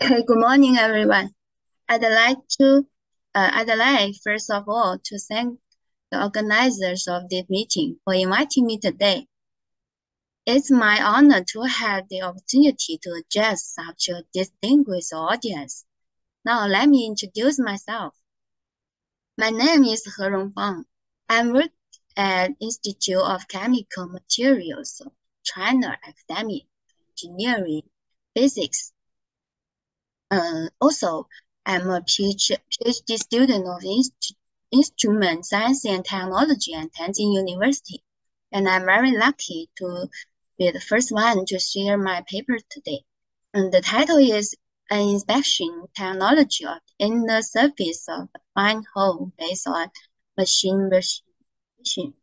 Okay, good morning, everyone. I'd like to, uh, I'd like first of all to thank the organizers of this meeting for inviting me today. It's my honor to have the opportunity to address such a distinguished audience. Now let me introduce myself. My name is He Rongfang. I work at Institute of Chemical Materials, China Academy, Engineering, Physics, uh, also, I'm a PhD, student of Inst Instrument Science and Technology at Tianjin University, and I'm very lucky to be the first one to share my paper today. And the title is An Inspection Technology of in the Surface of a Fine Hole Based on Machine Vision.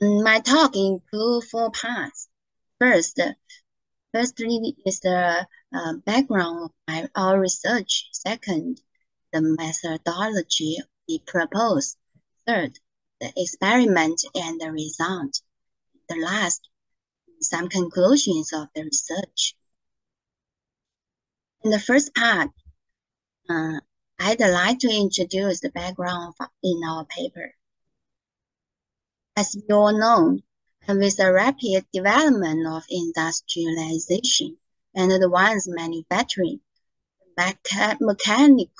My talk includes four parts. First, firstly is the uh, background of our research. Second, the methodology we propose. Third, the experiment and the result. The last, some conclusions of the research. In the first part, uh, I'd like to introduce the background in our paper. As you all know, with the rapid development of industrialization and advanced manufacturing, mechanical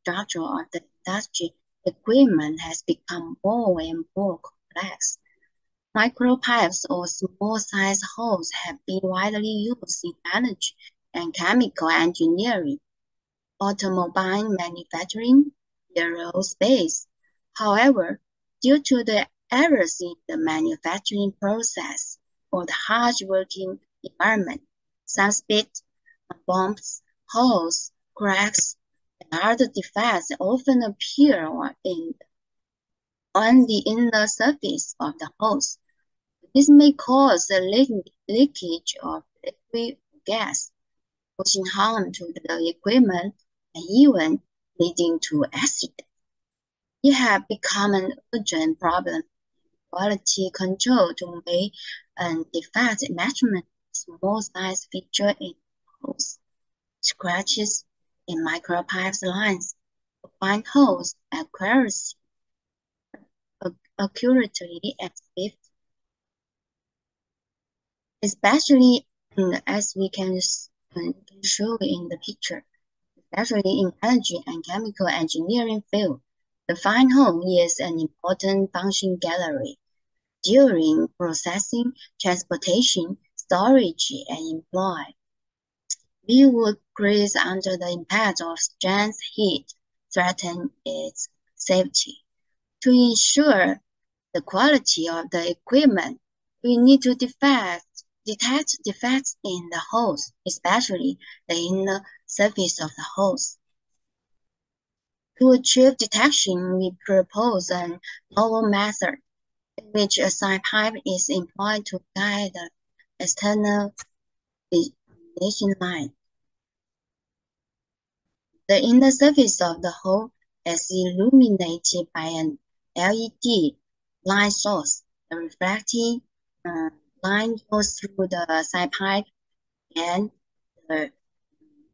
structure of the industry equipment has become more and more complex. Micropipes or small-sized holes have been widely used in energy and chemical engineering, automobile manufacturing, aerospace. However, due to the errors in the manufacturing process or the harsh working environment. Some spit, bumps, holes, cracks, and other defects often appear in, on the inner surface of the hose. This may cause a leakage of liquid gas, causing harm to the equipment and even leading to accident. It has become an urgent problem quality control to make and defect measurement small size feature in holes, scratches in micropipes lines, find holes accuracy, accurately and. Especially as we can show in the picture, especially in energy and chemical engineering field. The fine hole is an important function gallery. During processing, transportation, storage, and employ, we would freeze under the impact of strength heat, threaten its safety. To ensure the quality of the equipment, we need to defect, detect defects in the hose, especially the inner surface of the hose. To achieve detection, we propose a novel method in which a sight pipe is employed to guide the external illumination line. The inner surface of the hole is illuminated by an LED light source. The reflecting uh, line goes through the sight pipe and the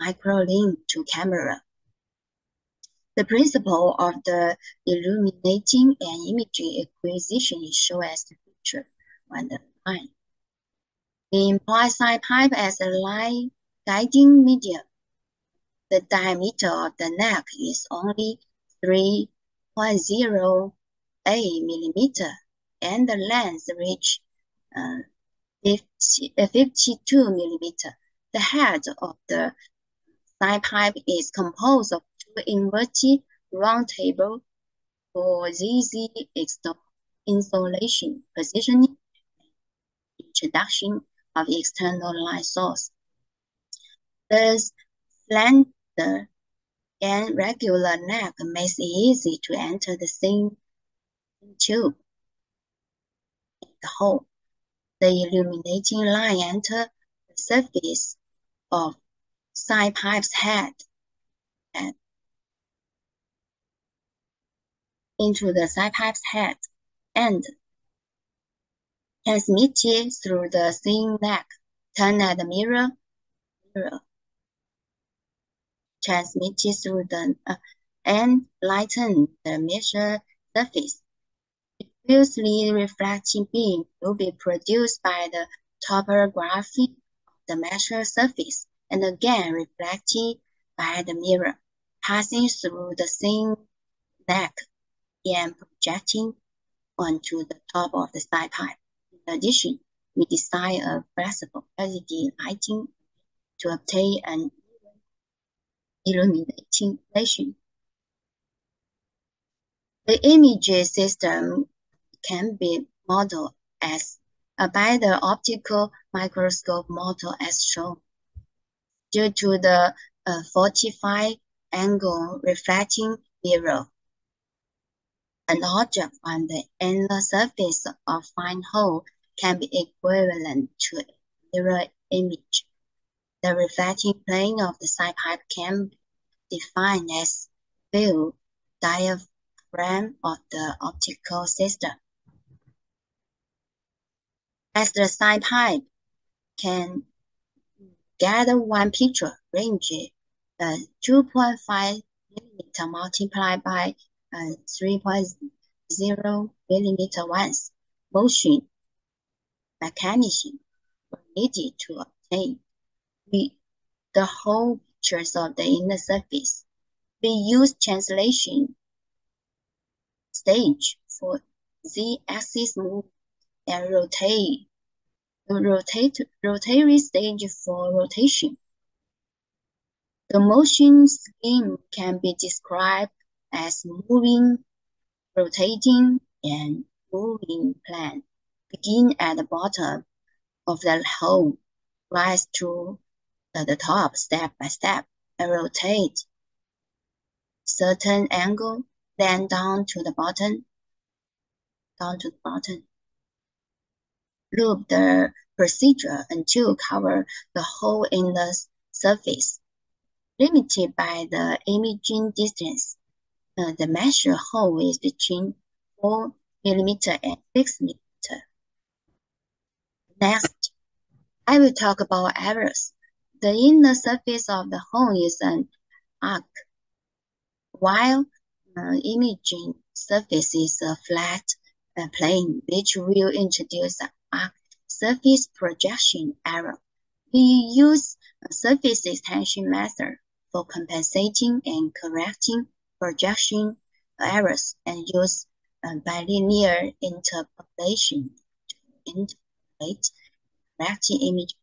micro link to camera. The principle of the illuminating and imagery acquisition is shown as the picture on the line. We employ sight pipe as a line guiding medium. The diameter of the neck is only 3.08 millimeter and the length reach uh, 50, uh, 52 millimeter. The head of the sight pipe is composed of inverted round table for easy installation, positioning, introduction of external light source. The slender and regular neck makes it easy to enter the same tube the hole. The illuminating line enter the surface of sight pipe's head and into the sight pipe's head and transmitted through the thin neck. Turn at the mirror, mirror. Transmitted through the uh, and lighten the mirror surface. Diffusely reflecting beam will be produced by the topography of the measure surface and again reflected by the mirror, passing through the same neck and projecting onto the top of the sight pipe. In addition, we design a flexible LED lighting to obtain an illuminating vision. The image system can be modeled as uh, by the optical microscope model as shown. Due to the uh, 45 angle reflecting mirror, an object on the inner surface of fine hole can be equivalent to a mirror image. The reflecting plane of the sight pipe can be defined as view diaphragm of the optical system. As the sight pipe can gather one picture range uh, 2.5 millimeter multiplied by uh, 3.0 millimeter once motion mechanism were needed to obtain we, the whole pictures of the inner surface. We use translation stage for z-axis move and rotate, rotate, rotary stage for rotation. The motion scheme can be described as moving, rotating, and moving plan. Begin at the bottom of the hole, rise to the top step by step, and rotate certain angle, then down to the bottom, down to the bottom. Loop the procedure until cover the hole in the surface. Limited by the imaging distance, uh, the measure hole is between 4 millimeter and 6 millimeter. Next, I will talk about errors. The inner surface of the hole is an arc, while uh, imaging surface is a flat uh, plane, which will introduce an arc surface projection error. We use a surface extension method for compensating and correcting projection errors and use uh, bilinear interpolation to interpolate correcting image.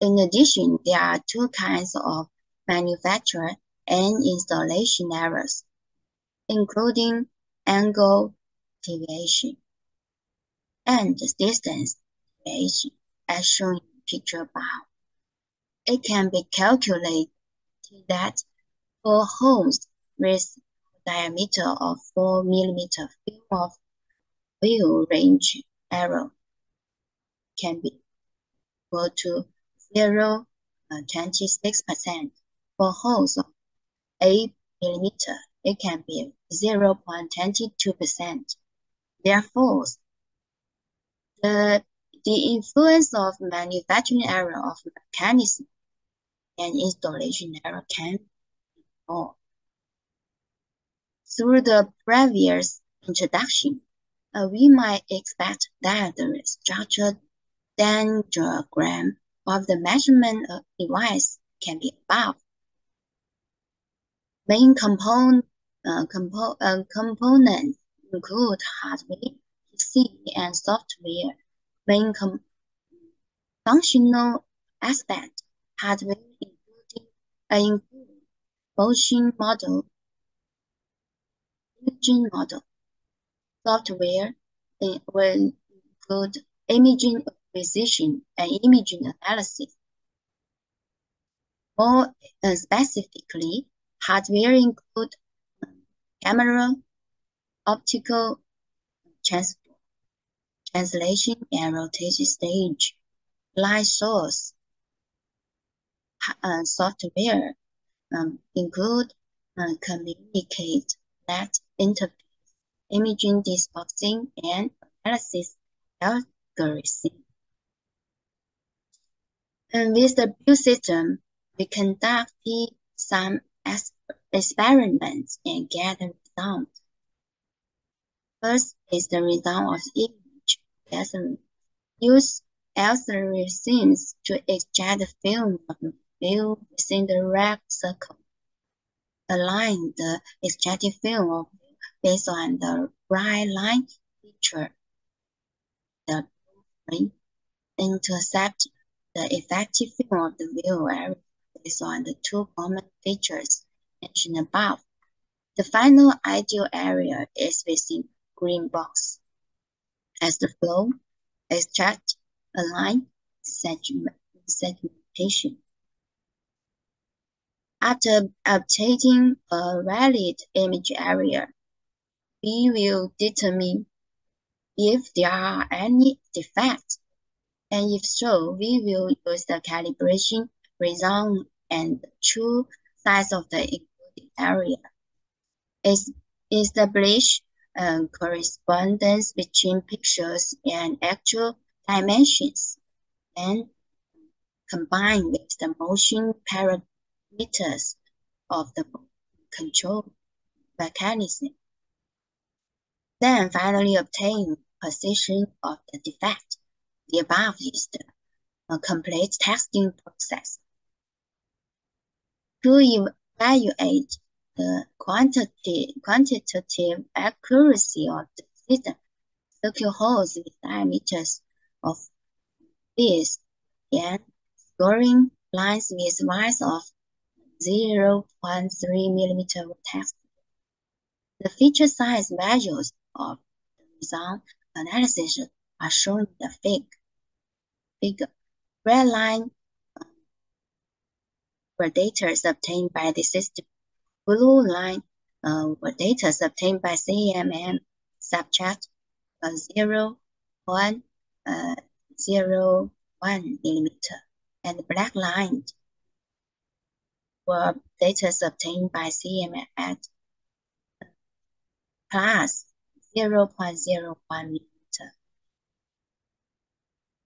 In addition, there are two kinds of manufacture and installation errors, including angle deviation and distance deviation as shown in picture above it can be calculated that for holes with diameter of 4 millimeter field of view range error can be equal to 0 uh, 26%. For holes of 8 millimeter, it can be 0.22%. Therefore, the, the influence of manufacturing error of mechanism and installation error can be Through the previous introduction, uh, we might expect that the structured dendrogram of the measurement device can be above. Main component, uh, compo uh, components include hardware, PC, and software. Main functional aspect hardware including uh, motion model, imaging model. Software uh, will include imaging acquisition and imaging analysis. More uh, specifically, hardware include camera, optical translation and rotation stage, light source, uh, software um, include uh, communicate net interface, imaging disposing, and analysis algorithm. And with the build system, we conducted some experiments and get the result. First is the result of image gathering. Use scenes to extract the film view within the red circle. Align the extracted of based on the bright line feature. The frame intercept the effective film of the view area based on the two common features mentioned above. The final ideal area is within green box. As the flow, extract, align, segmentation. After obtaining a valid image area, we will determine if there are any defects, and if so, we will use the calibration result and true size of the included area. Is establish a correspondence between pictures and actual dimensions, and combine with the motion parameters of the control mechanism. Then finally obtain position of the defect. The above is the uh, complete testing process. To evaluate the quantity, quantitative accuracy of the system, circle holes with diameters of this and scoring lines with width of 0.3 millimeter tested. The feature size measures of the result analysis are shown in the fig, figure. Red line um, were data obtained by the system. Blue line uh, were data obtained by CMM subject uh, 0, 1, uh, 0, 1 millimeter. And black line were data obtained by CMM at plus 0.01 millimeter.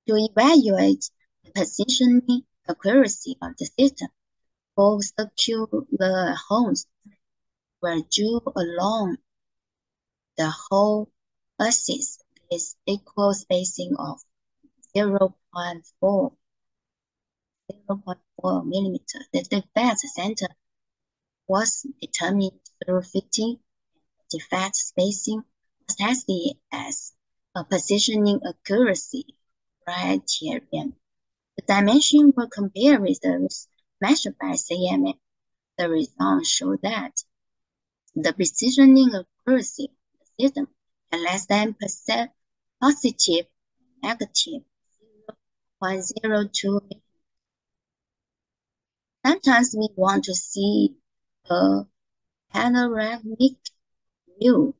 To evaluate the positioning accuracy of the system, both circular holes were drew along the whole axis with equal spacing of 0 0.4 0.4 millimeter. The defect center was determined through fitting defect spacing tested as a positioning accuracy criterion. The dimension were compared with those measured by CMM. The results show that the positioning accuracy of the system is less than percent positive negative 0.02. Sometimes we want to see a panoramic view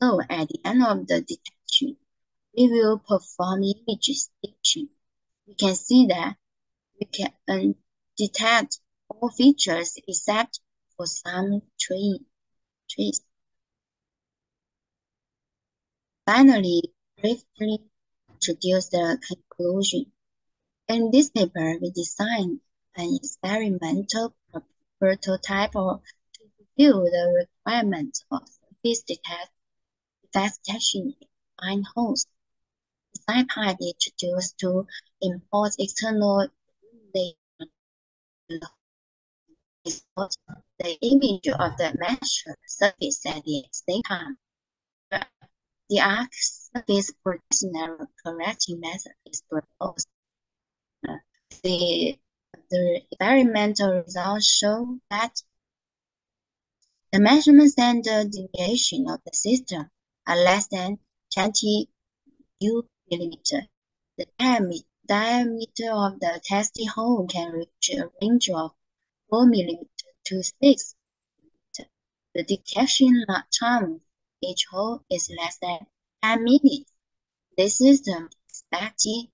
so at the end of the detection, we will perform image stitching. We can see that we can um, detect all features except for some tree, trees. Finally, briefly introduce the conclusion. In this paper, we designed an experimental prototype to fulfill the requirements of surface detect fast caching in host. Sight pipe introduced to import external. The image of the mesh surface at the same time. The arc surface projection correcting method is proposed. The, the experimental results show that the measurement standard deviation of the system are less than 20 U millimeter. The diameter of the testing hole can reach a range of 4 millimeter to 6 millimeter. The detection time each hole is less than 10 minutes. This system is expected